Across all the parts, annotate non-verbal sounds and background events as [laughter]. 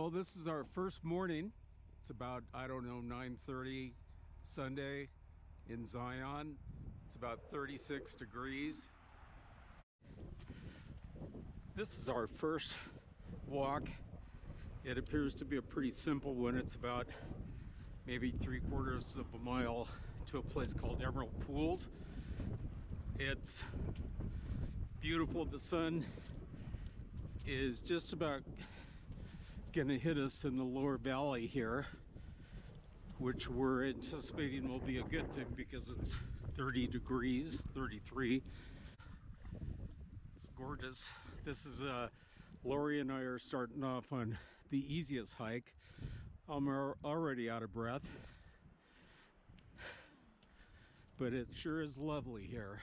Well, this is our first morning. It's about, I don't know, 9.30 Sunday in Zion. It's about 36 degrees. This is our first walk. It appears to be a pretty simple one. It's about maybe three quarters of a mile to a place called Emerald Pools. It's beautiful. The sun is just about gonna hit us in the lower valley here which we're anticipating will be a good thing because it's 30 degrees 33 it's gorgeous. This is uh Laurie and I are starting off on the easiest hike. I'm already out of breath but it sure is lovely here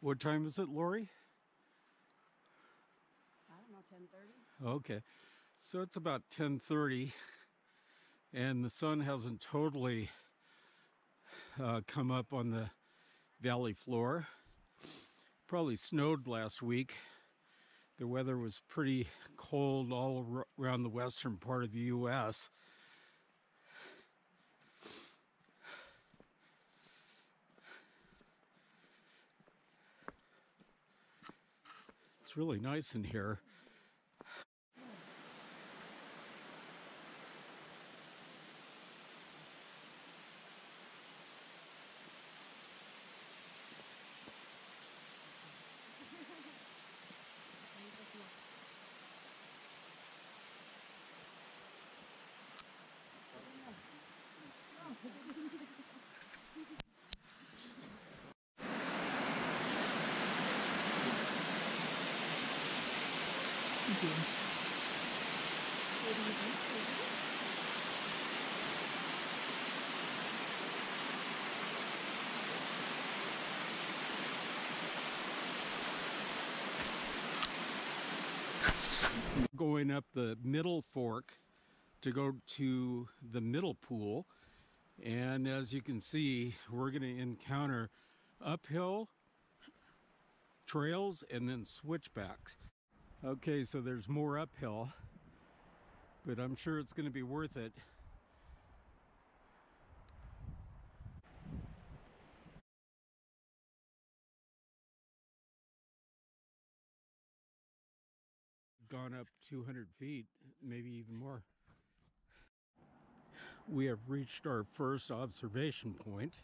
What time is it, Laurie? I don't know, 10:30. Okay. So it's about 10:30 and the sun hasn't totally uh, come up on the valley floor. Probably snowed last week. The weather was pretty cold all around the western part of the US. It's really nice in here. Going up the middle fork to go to the middle pool. And as you can see, we're going to encounter uphill trails and then switchbacks. Okay, so there's more uphill, but I'm sure it's going to be worth it. Gone up 200 feet, maybe even more. We have reached our first observation point.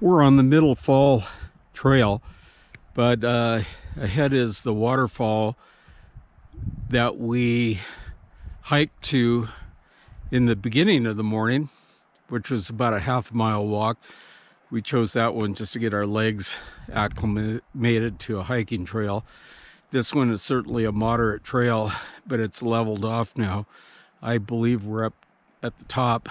We're on the Middle Fall Trail, but uh, ahead is the waterfall that we hiked to in the beginning of the morning, which was about a half mile walk. We chose that one just to get our legs acclimated to a hiking trail. This one is certainly a moderate trail, but it's leveled off now. I believe we're up at the top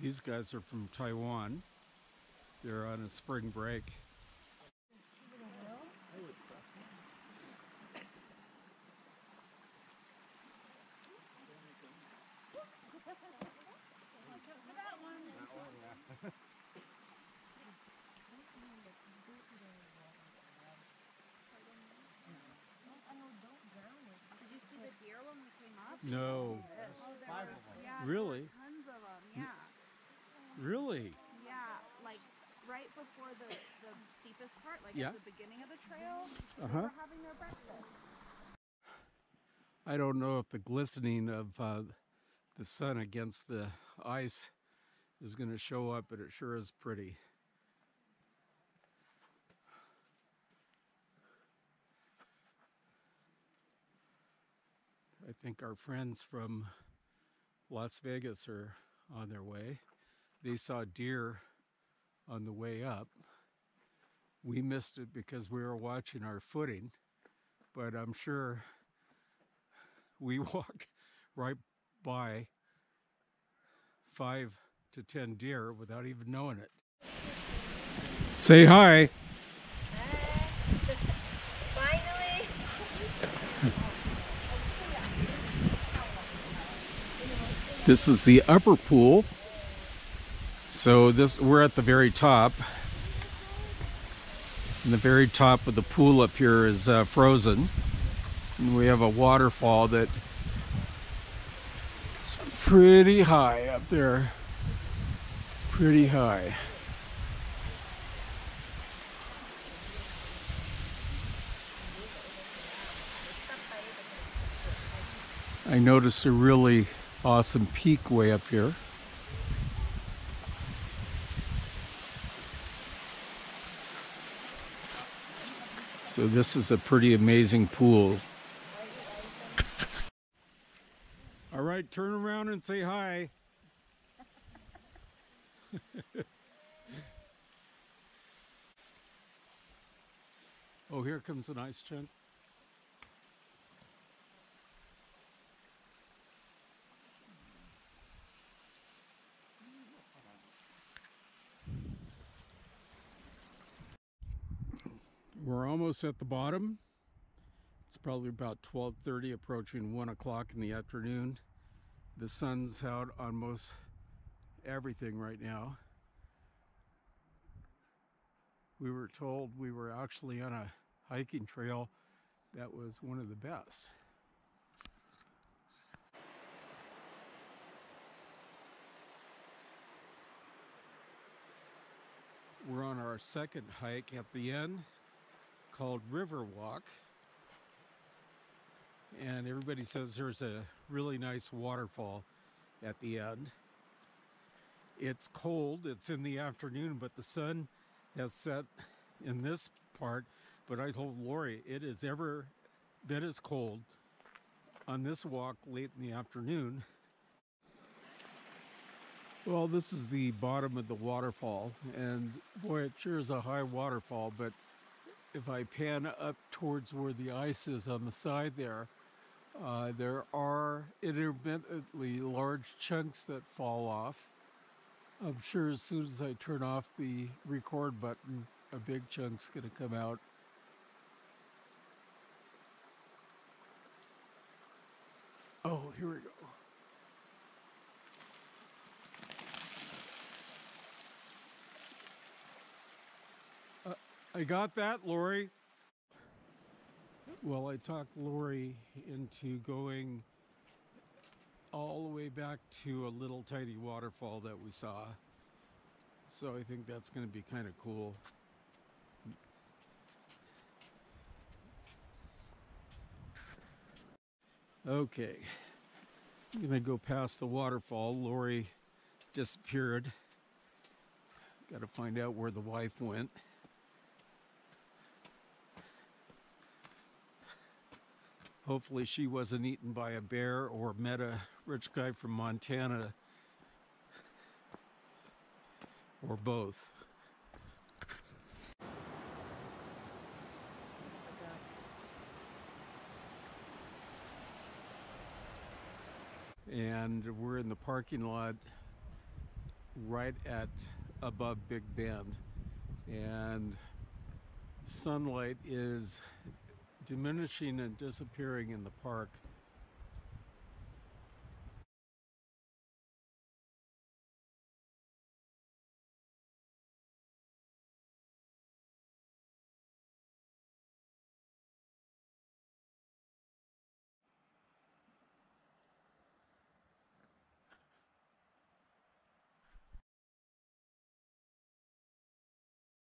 These guys are from Taiwan. They're on a spring break. No. The, the steepest part, like Yeah. at the beginning of the trail, Uh huh. were having their breakfast. I don't know if the glistening of uh, the sun against the ice is going to show up, but it sure is pretty. I think our friends from Las Vegas are on their way. They saw deer on the way up. We missed it because we were watching our footing, but I'm sure we [laughs] walk right by five to ten deer without even knowing it. Say hi. Finally. This is the upper pool. So this we're at the very top. And the very top of the pool up here is uh, frozen. And we have a waterfall that is pretty high up there. Pretty high. I noticed a really awesome peak way up here. So this is a pretty amazing pool. All right, turn around and say hi. [laughs] oh, here comes an ice chunk. We're almost at the bottom. It's probably about 12:30, approaching one o'clock in the afternoon. The sun's out on most everything right now. We were told we were actually on a hiking trail that was one of the best. We're on our second hike at the end called River Walk. And everybody says there's a really nice waterfall at the end. It's cold, it's in the afternoon, but the sun has set in this part. But I told Laurie it is ever been as cold on this walk late in the afternoon. Well, this is the bottom of the waterfall, and boy, it sure is a high waterfall, but if I pan up towards where the ice is on the side there, uh, there are intermittently large chunks that fall off. I'm sure as soon as I turn off the record button, a big chunk's going to come out. Oh, here we go. I got that, Laurie. Well, I talked Laurie into going all the way back to a little tiny waterfall that we saw. So I think that's going to be kind of cool. Okay. I'm going to go past the waterfall. Laurie disappeared. Got to find out where the wife went. Hopefully, she wasn't eaten by a bear or met a rich guy from Montana or both. And we're in the parking lot right at above Big Bend. And sunlight is diminishing and disappearing in the park